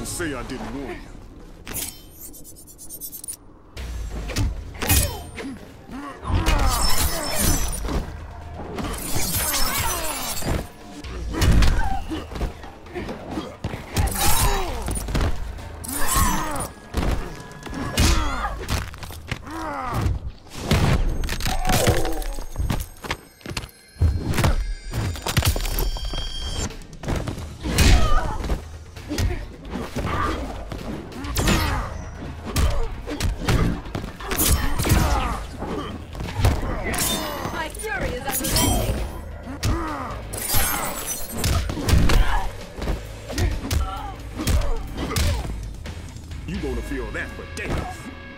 Don't say I didn't warn you. You gonna feel that for days.